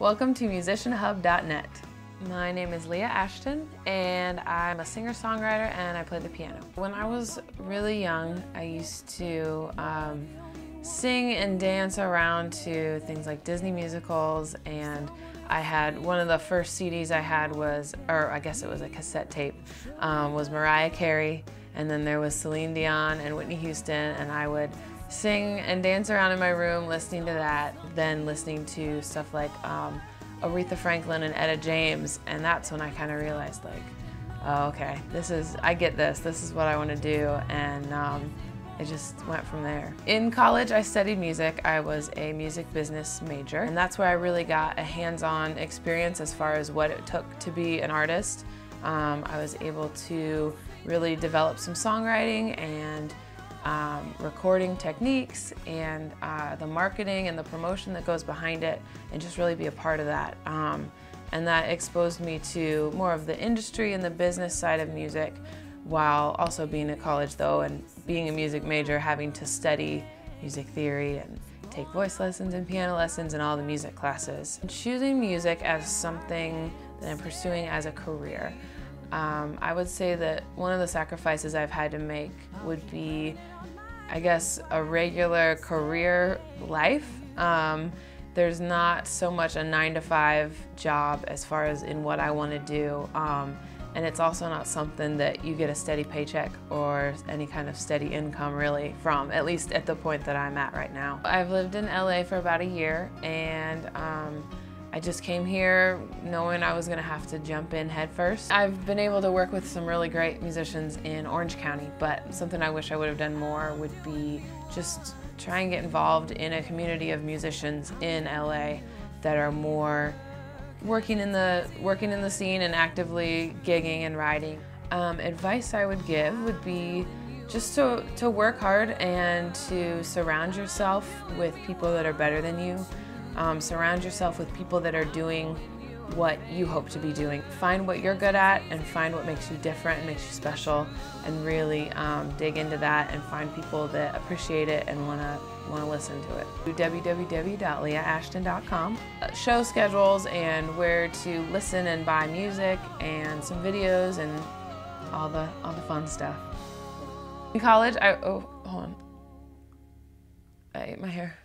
Welcome to musicianhub.net. My name is Leah Ashton and I'm a singer-songwriter and I play the piano. When I was really young, I used to um, sing and dance around to things like Disney musicals and I had one of the first CDs I had was, or I guess it was a cassette tape, um, was Mariah Carey and then there was Celine Dion and Whitney Houston and I would sing and dance around in my room listening to that, then listening to stuff like um, Aretha Franklin and Etta James and that's when I kind of realized like, oh okay, this is, I get this, this is what I want to do and um, it just went from there. In college, I studied music. I was a music business major, and that's where I really got a hands-on experience as far as what it took to be an artist. Um, I was able to really develop some songwriting and um, recording techniques and uh, the marketing and the promotion that goes behind it and just really be a part of that. Um, and that exposed me to more of the industry and the business side of music while also being at college though and being a music major having to study music theory and take voice lessons and piano lessons and all the music classes. Choosing music as something that I'm pursuing as a career, um, I would say that one of the sacrifices I've had to make would be, I guess, a regular career life. Um, there's not so much a nine to five job as far as in what I want to do. Um, and it's also not something that you get a steady paycheck or any kind of steady income really from, at least at the point that I'm at right now. I've lived in LA for about a year and um, I just came here knowing I was going to have to jump in head first. I've been able to work with some really great musicians in Orange County, but something I wish I would have done more would be just try and get involved in a community of musicians in LA that are more working in the working in the scene and actively gigging and writing. Um, advice I would give would be just to, to work hard and to surround yourself with people that are better than you. Um, surround yourself with people that are doing what you hope to be doing. Find what you're good at and find what makes you different and makes you special and really um, dig into that and find people that appreciate it and want to want to listen to it. www.leahashton.com. Uh, show schedules and where to listen and buy music and some videos and all the all the fun stuff. In college, I oh hold on. I ate my hair.